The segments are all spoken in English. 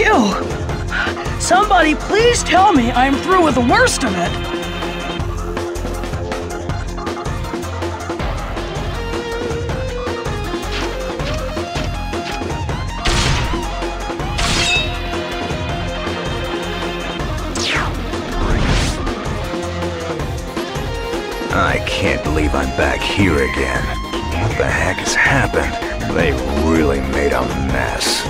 No! Somebody please tell me I'm through with the worst of it. I can't believe I'm back here again. What the heck has happened? They really made a mess.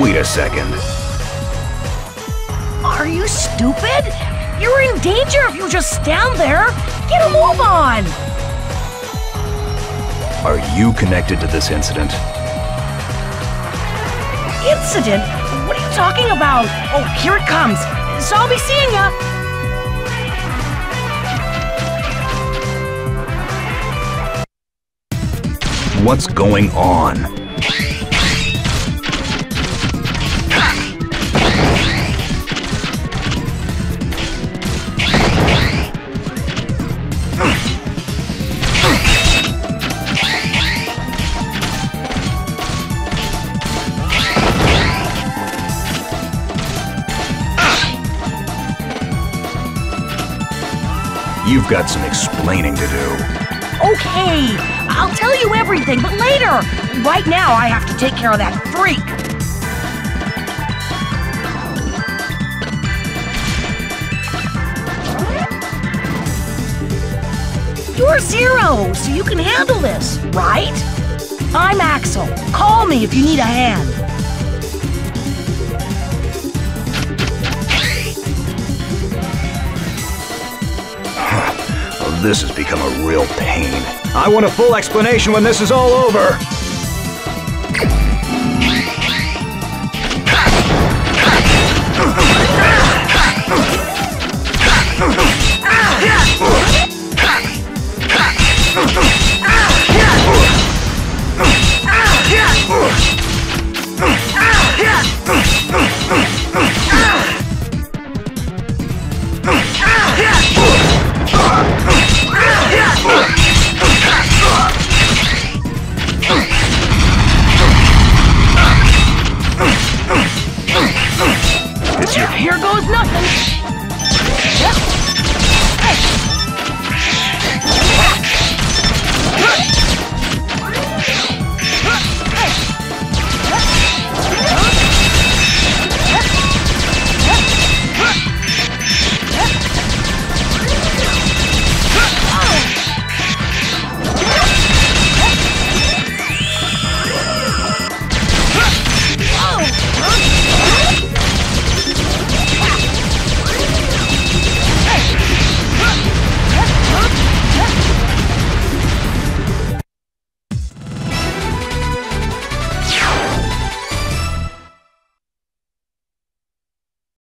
Wait a second. Are you stupid? You're in danger if you just stand there. Get a move on! Are you connected to this incident? Incident? What are you talking about? Oh, here it comes. So I'll be seeing ya. What's going on? You've got some explaining to do. Okay, I'll tell you everything, but later. Right now, I have to take care of that freak. You're Zero, so you can handle this, right? I'm Axel. Call me if you need a hand. This has become a real pain. I want a full explanation when this is all over.